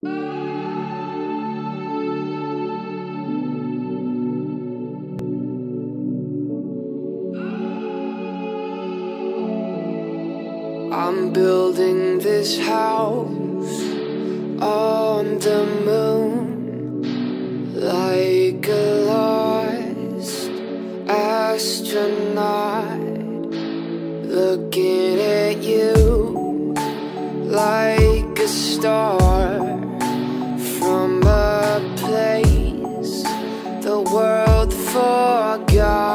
I'm building this house on the moon like a lost astronaut looking at you like a star For forgot